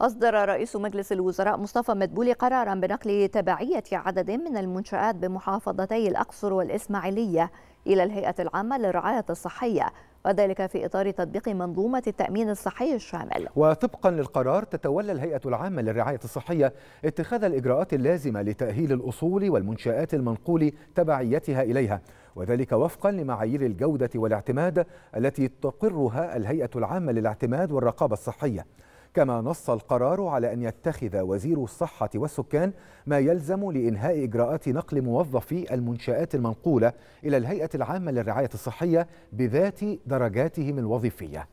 أصدر رئيس مجلس الوزراء مصطفى مدبولي قرارا بنقل تبعية عدد من المنشآت بمحافظتي الأقصر والإسماعيلية إلى الهيئة العامة للرعاية الصحية وذلك في إطار تطبيق منظومة التأمين الصحي الشامل. وطبقا للقرار تتولى الهيئة العامة للرعاية الصحية اتخاذ الإجراءات اللازمة لتأهيل الأصول والمنشآت المنقول تبعيتها إليها وذلك وفقا لمعايير الجودة والاعتماد التي تقرها الهيئة العامة للاعتماد والرقابة الصحية. كما نص القرار على أن يتخذ وزير الصحة والسكان ما يلزم لإنهاء إجراءات نقل موظفي المنشآت المنقولة إلى الهيئة العامة للرعاية الصحية بذات درجاتهم الوظيفية.